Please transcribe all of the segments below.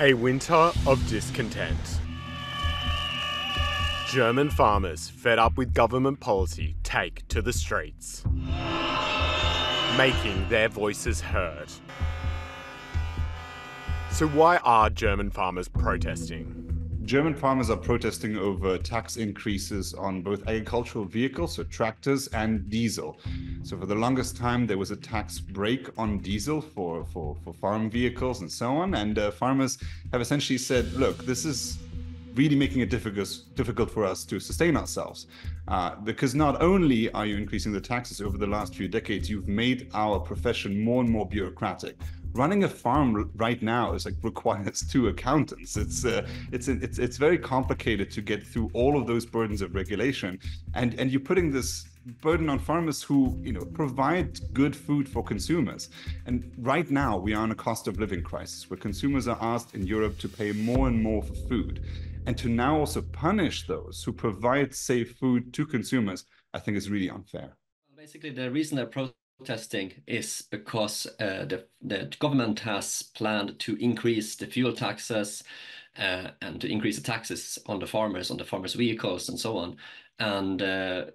A winter of discontent. German farmers, fed up with government policy, take to the streets, making their voices heard. So, why are German farmers protesting? German farmers are protesting over tax increases on both agricultural vehicles, so tractors, and diesel. So for the longest time, there was a tax break on diesel for, for, for farm vehicles and so on. And uh, farmers have essentially said, look, this is really making it difficult difficult for us to sustain ourselves uh, because not only are you increasing the taxes over the last few decades you've made our profession more and more bureaucratic running a farm right now is like requires two accountants. It's uh, it's it's it's very complicated to get through all of those burdens of regulation, and and you're putting this burden on farmers who you know provide good food for consumers. And right now we are in a cost of living crisis where consumers are asked in europe to pay more and more for food. And to now also punish those who provide safe food to consumers i think is really unfair. Basically the reason they're pro- protesting is because uh, the, the government has planned to increase the fuel taxes uh, and to increase the taxes on the farmers, on the farmers' vehicles, and so on. And uh,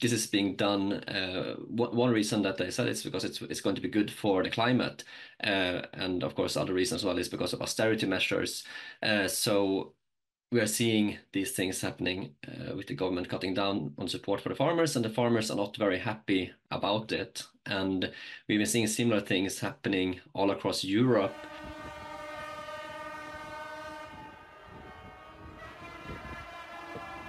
this is being done. Uh, one reason that they said it's because it's it's going to be good for the climate, uh, and of course, other reasons as well is because of austerity measures. Uh, so we are seeing these things happening uh, with the government cutting down on support for the farmers, and the farmers are not very happy about it. And we've been seeing similar things happening all across Europe.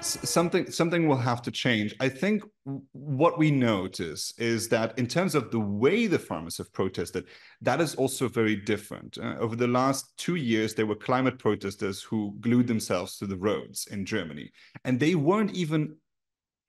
Something something will have to change. I think what we notice is that in terms of the way the farmers have protested that is also very different. Uh, over the last two years there were climate protesters who glued themselves to the roads in germany and they weren't even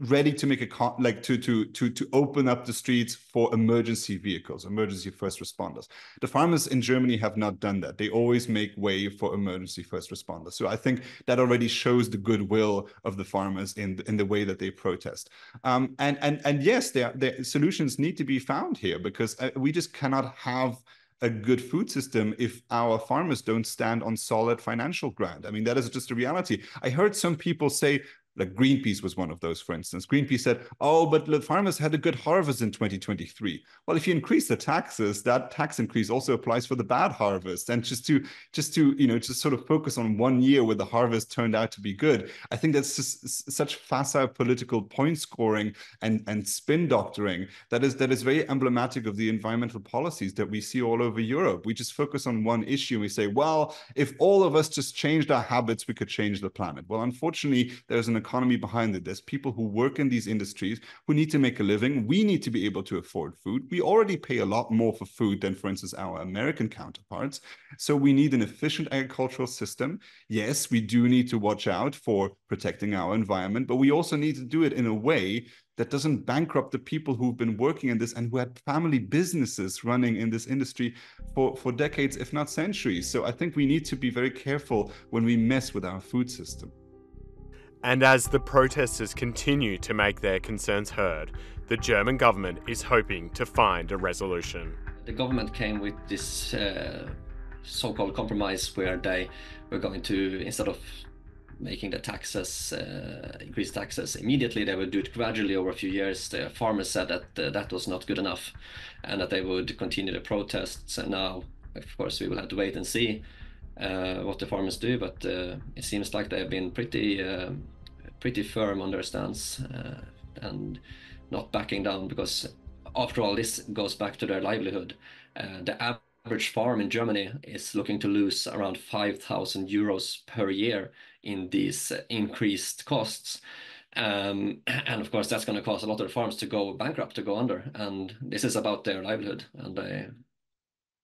ready to make a con- like to to to to open up the streets for emergency vehicles emergency first responders the farmers in germany have not done that they always make way for emergency first responders so i think that already shows the goodwill of the farmers in in the way that they protest um, and and and yes there there solutions need to be found here because uh, we just cannot have a good food system if our farmers don't stand on solid financial ground. I mean, that is just a reality. I heard some people say, like Greenpeace was one of those, for instance. Greenpeace said, "Oh, but the farmers had a good harvest in 2023." Well, if you increase the taxes, that tax increase also applies for the bad harvest. And just to just to you know just sort of focus on one year where the harvest turned out to be good, I think that's just such facile political point scoring and and spin doctoring that is that is very emblematic of the environmental policies that we see all over Europe. We just focus on one issue. and We say, well, if all of us just changed our habits, we could change the planet. Well, unfortunately, there's an economy behind it. There's people who work in these industries who need to make a living. We need to be able to afford food. We already pay a lot more for food than, for instance, our American counterparts. So we need an efficient agricultural system. Yes, we do need to watch out for protecting our environment, but we also need to do it in a way that doesn't bankrupt the people who've been working in this and who had family businesses running in this industry for, for decades, if not centuries. So I think we need to be very careful when we mess with our food system. And as the protesters continue to make their concerns heard, the German government is hoping to find a resolution. The government came with this uh, so called compromise where they were going to, instead of making the taxes, uh, increase taxes immediately, they would do it gradually over a few years. The farmers said that uh, that was not good enough and that they would continue the protests. And now, of course, we will have to wait and see what the farmers do, but uh, it seems like they've been pretty uh, pretty firm on their stance and not backing down because after all this goes back to their livelihood. the average farm in Germany is looking to lose around 5,000 euros per year in these increased costs. Um, and of course, that's going to cause a lot of farms to go bankrupt, to go under. And this is about their livelihood. And they,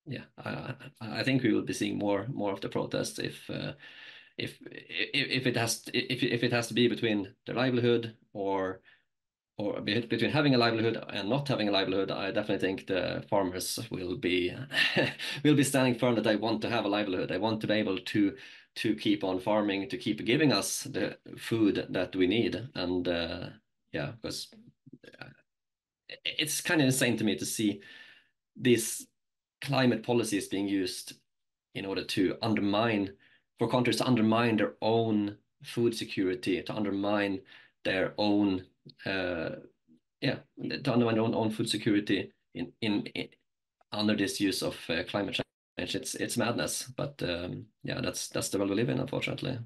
yeah, I, I think we will be seeing more more of the protests if uh, if if it has if if it has to be between the livelihood or or between having a livelihood and not having a livelihood, I definitely think the farmers will be will be standing firm that they want to have a livelihood. They want to be able to to keep on farming, to keep giving us the food that we need, and uh, yeah, because uh, it's kind of insane to me to see these climate policy is being used in order to undermine for countries to undermine their own food security, to undermine their own uh, yeah, to undermine their own, own food security in, in, in under this use of uh, climate change. It's it's madness, but um, yeah, that's that's the world we live in, unfortunately.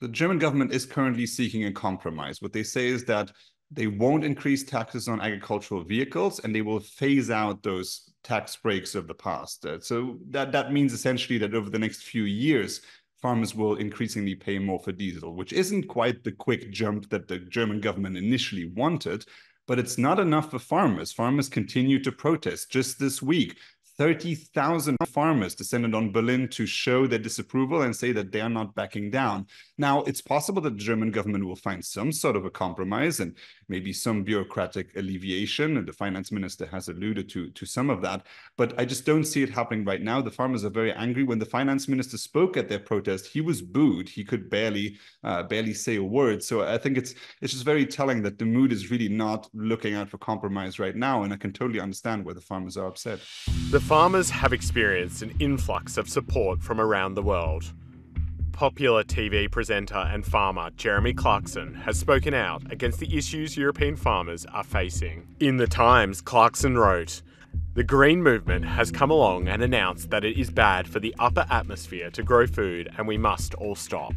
The German government is currently seeking a compromise. What they say is that they won't increase taxes on agricultural vehicles and they will phase out those tax breaks of the past. Uh, so that, that means essentially that over the next few years, farmers will increasingly pay more for diesel, which isn't quite the quick jump that the German government initially wanted, but it's not enough for farmers. Farmers continue to protest. Just this week, 30,000 farmers descended on Berlin to show their disapproval and say that they are not backing down. Now, it's possible that the German government will find some sort of a compromise and maybe some bureaucratic alleviation. And the finance minister has alluded to, to some of that. But I just don't see it happening right now. The farmers are very angry. When the finance minister spoke at their protest, he was booed. He could barely uh, barely say a word. So I think it's it's just very telling that the mood is really not looking out for compromise right now. And I can totally understand why the farmers are upset. The farmers have experienced an influx of support from around the world. Popular TV presenter and farmer Jeremy Clarkson has spoken out against the issues European farmers are facing. In The Times, Clarkson wrote, the Green Movement has come along and announced that it is bad for the upper atmosphere to grow food and we must all stop.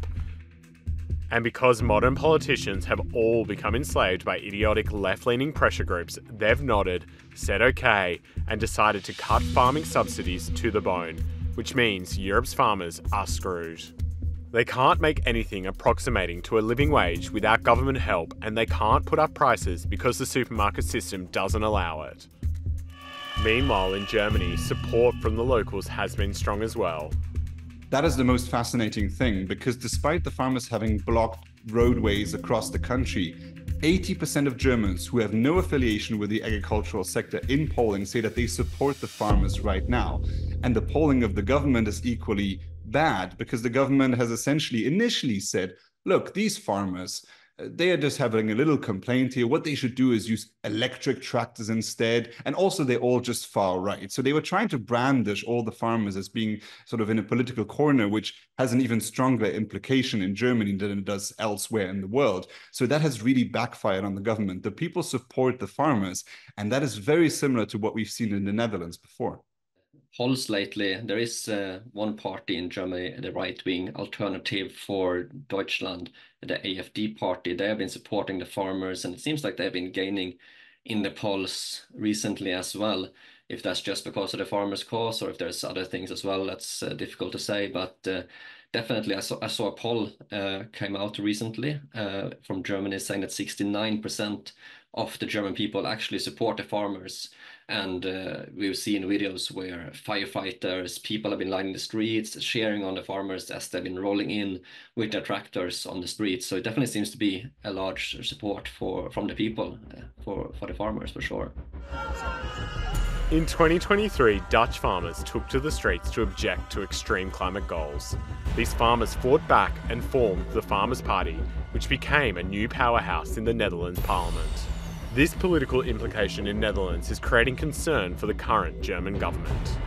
And because modern politicians have all become enslaved by idiotic left leaning pressure groups, they've nodded, said okay, and decided to cut farming subsidies to the bone, which means Europe's farmers are screwed. They can't make anything approximating to a living wage without government help, and they can't put up prices because the supermarket system doesn't allow it. Meanwhile, in Germany, support from the locals has been strong as well, that is the most fascinating thing because despite the farmers having blocked roadways across the country, 80% of Germans who have no affiliation with the agricultural sector in polling say that they support the farmers right now. And the polling of the government is equally bad because the government has essentially initially said, look, these farmers, they are just having a little complaint here. What they should do is use electric tractors instead. And also, they're all just far right. So they were trying to brandish all the farmers as being sort of in a political corner, which has an even stronger implication in Germany than it does elsewhere in the world. So that has really backfired on the government. The people support the farmers. And that is very similar to what we've seen in the Netherlands before polls lately, there is uh, one party in Germany, the right-wing Alternative for Deutschland, the AFD party. They have been supporting the farmers, and it seems like they've been gaining in the polls recently as well. If that's just because of the farmers' cause or if there's other things as well, that's uh, difficult to say. But uh, definitely, I saw I saw a poll uh, came out recently uh, from Germany saying that 69% of the German people actually support the farmers and uh, we've seen videos where firefighters, people have been lining the streets, cheering on the farmers as they've been rolling in with their tractors on the streets. So it definitely seems to be a large support for from the people uh, for, for the farmers for sure. In 2023, Dutch farmers took to the streets to object to extreme climate goals. These farmers fought back and formed the Farmers' Party, which became a new powerhouse in the Netherlands Parliament. This political implication in Netherlands is creating concern for the current German government.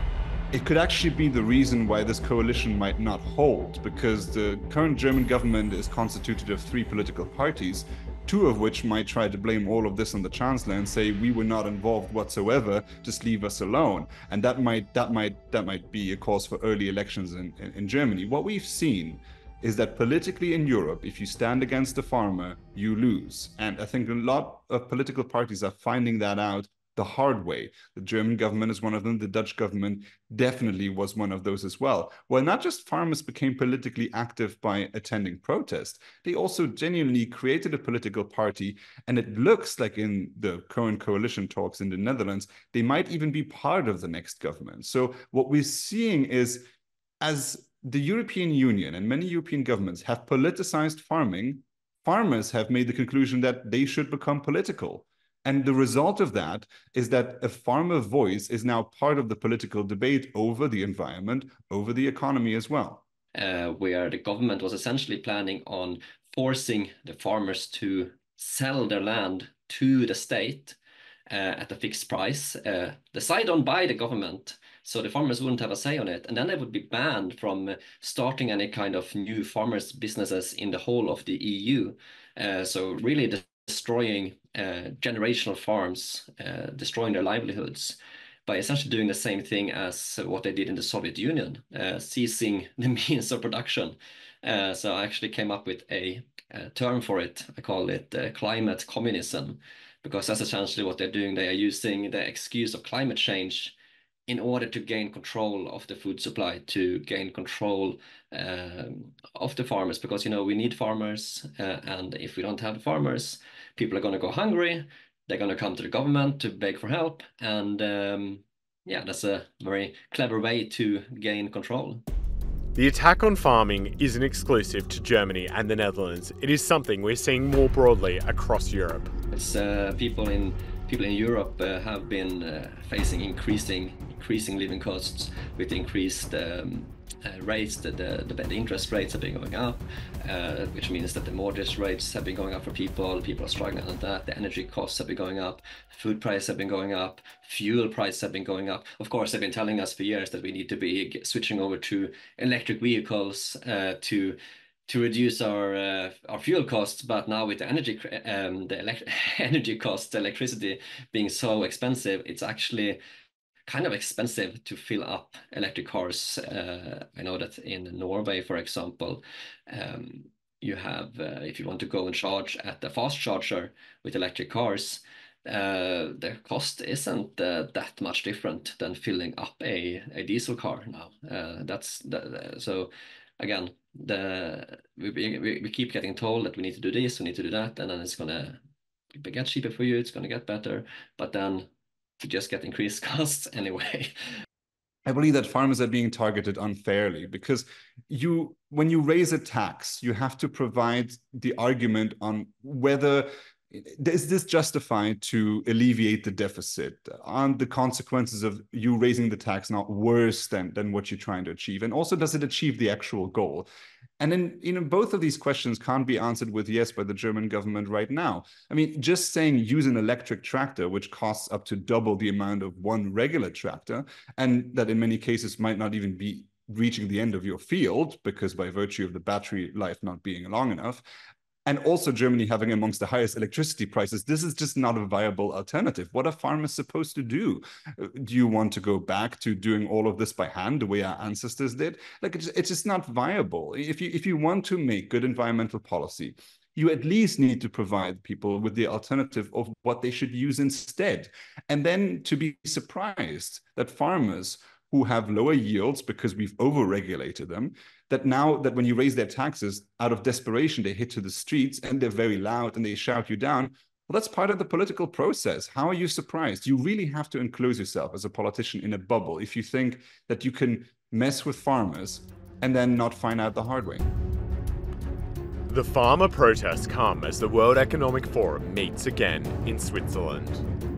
It could actually be the reason why this coalition might not hold, because the current German government is constituted of three political parties, two of which might try to blame all of this on the chancellor and say we were not involved whatsoever just leave us alone and that might that might that might be a cause for early elections in, in, in germany what we've seen is that politically in Europe, if you stand against the farmer, you lose. And I think a lot of political parties are finding that out the hard way. The German government is one of them. The Dutch government definitely was one of those as well. Well, not just farmers became politically active by attending protests, they also genuinely created a political party. And it looks like in the current coalition talks in the Netherlands, they might even be part of the next government. So what we're seeing is as the European Union and many European governments have politicized farming, farmers have made the conclusion that they should become political. And the result of that is that a farmer voice is now part of the political debate over the environment, over the economy as well. Uh, where the government was essentially planning on forcing the farmers to sell their land to the state uh, at a fixed price, uh, decided on by the government so the farmers wouldn't have a say on it, and then they would be banned from starting any kind of new farmers businesses in the whole of the EU. Uh, so really destroying uh, generational farms, uh, destroying their livelihoods by essentially doing the same thing as what they did in the Soviet Union, uh, seizing the means of production. Uh, so I actually came up with a, a term for it. I call it uh, climate communism, because that's essentially what they're doing. They are using the excuse of climate change in order to gain control of the food supply, to gain control um, of the farmers, because you know we need farmers, uh, and if we don't have farmers, people are going to go hungry. They're going to come to the government to beg for help, and um, yeah, that's a very clever way to gain control. The attack on farming isn't exclusive to Germany and the Netherlands. It is something we're seeing more broadly across Europe. It's uh, people in people in Europe uh, have been uh, facing increasing increasing living costs with increased um, uh, rates, the, the, the, interest rates have been going up, uh, which means that the mortgage rates have been going up for people. People are struggling with that. The energy costs have been going up. Food prices have been going up. Fuel prices have been going up. Of course, they've been telling us for years that we need to be switching over to electric vehicles uh, to to reduce our uh, our fuel costs but now with the energy um, the elect- energy cost electricity being so expensive it's actually kind of expensive to fill up electric cars. Uh, I know that in Norway, for example, um, you have, uh, if you want to go and charge at the fast charger with electric cars, uh, the cost isn't uh, that much different than filling up a, a diesel car now. Uh, that's so again, the we, we, we keep getting told that we need to do this, we need to do that, and then it's gonna get cheaper for you, it's gonna get better, but then to just get increased costs anyway. I believe that farmers are being targeted unfairly because you, when you raise a tax, you have to provide the argument on whether is this justified to alleviate the deficit? Aren't the consequences of you raising the tax not worse than, than what you're trying to achieve? And also, does it achieve the actual goal? And then, you know, both of these questions can't be answered with yes by the German government right now. I mean, just saying use an electric tractor, which costs up to double the amount of one regular tractor, and that in many cases might not even be reaching the end of your field because by virtue of the battery life not being long enough and also Germany having amongst the highest electricity prices, this is just not a viable alternative. What are farmers supposed to do? Uh, do you want to go back to doing all of this by hand, the way our ancestors did? Like it's, it's just not viable. If you if you want to make good environmental policy, you at least need to provide people with the alternative of what they should use instead. And then to be surprised that farmers who have lower yields because we've over-regulated them, that now that when you raise their taxes, out of desperation, they hit to the streets and they're very loud and they shout you down. Well, that's part of the political process. How are you surprised? You really have to enclose yourself as a politician in a bubble if you think that you can mess with farmers and then not find out the hard way. The farmer protests come as the World Economic Forum meets again in Switzerland.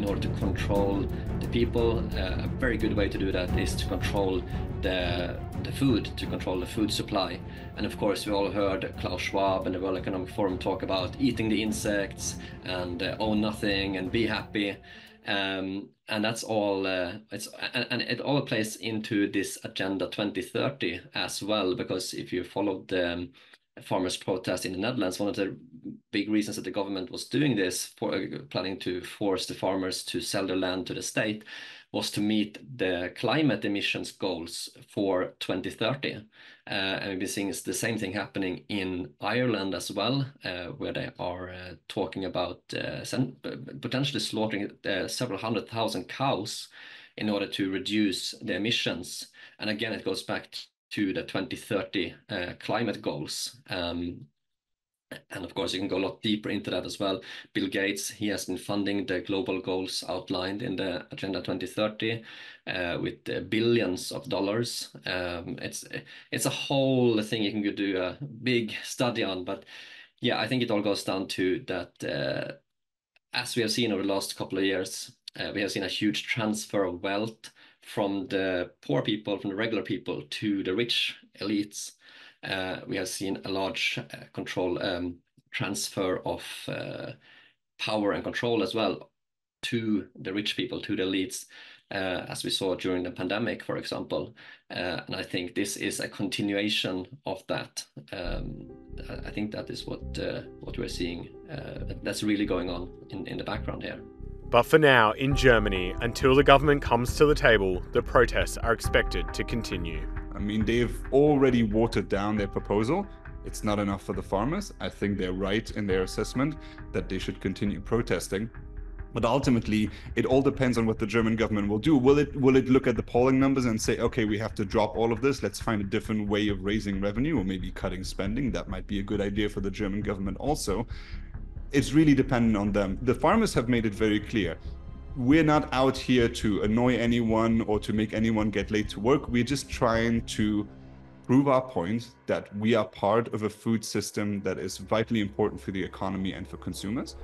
In order to control the people, uh, a very good way to do that is to control the, the food, to control the food supply. And of course, we all heard Klaus Schwab and the World Economic Forum talk about eating the insects and uh, own nothing and be happy. Um, and that's all uh, it's and, and, it all plays into this agenda 2030 as well because if you followed the um, farmers protest in the netherlands one of the big reasons that the government was doing this for uh, planning to force the farmers to sell their land to the state was to meet the climate emissions goals for 2030. Uh, and we've been seeing the same thing happening in Ireland as well, uh, where they are uh, talking about uh, potentially slaughtering uh, several hundred thousand cows in order to reduce the emissions. And again, it goes back to the 2030 uh, climate goals. Um, and of course, you can go a lot deeper into that as well. Bill Gates, he has been funding the global goals outlined in the Agenda 2030 uh, with uh, billions of dollars. Um, it's it's a whole thing you can do a big study on. But yeah, I think it all goes down to that, uh, as we have seen over the last couple of years, uh, we have seen a huge transfer of wealth from the poor people, from the regular people to the rich elites. Uh, we have seen a large uh, control um, transfer of uh, power and control as well to the rich people, to the elites, as we saw during the pandemic, for example. And I think this is a continuation of that. Um, I think that is what what we're seeing. That's really going on in, in the background here. But for now, in Germany, until the government comes to the table, the protests are expected to continue. I mean, they've already watered down their proposal. It's not enough for the farmers. I think they're right in their assessment that they should continue protesting. But ultimately, it all depends on what the German government will do. Will it will it look at the polling numbers and say, okay, we have to drop all of this. Let's find a different way of raising revenue, or maybe cutting spending. That might be a good idea for the German government also. It's really dependent on them. The farmers have made it very clear. We're not out here to annoy anyone or to make anyone get late to work. We're just trying to prove our point that we are part of a food system that is vitally important for the economy and for consumers.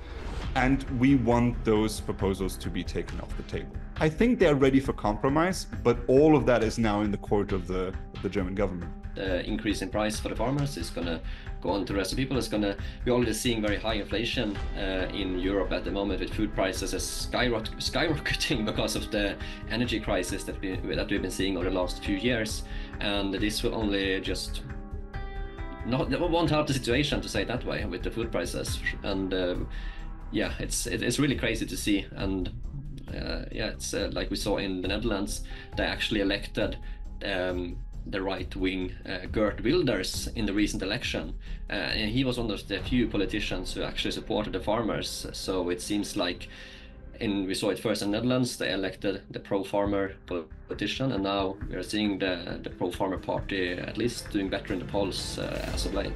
And we want those proposals to be taken off the table. I think they're ready for compromise, but all of that is now in the court of the, the German government. The increase in price for the farmers is going to go on to the rest of people. It's going to, we're already seeing very high inflation uh, in Europe at the moment with food prices as skyrocket skyrocketing because of the energy crisis that, we, that we've been seeing over the last few years. And this will only just not won't help the situation to say it that way with the food prices and uh, yeah it's it's really crazy to see and uh, yeah it's uh, like we saw in the netherlands they actually elected um, the right wing uh, Geert Wilders in the recent election. Uh, and he was one of the few politicians who actually supported the farmers. So it seems like in we saw it first in the Netherlands, they elected the pro-farmer politician, and now we are seeing the, the pro-farmer party at least doing better in the polls uh, as of late.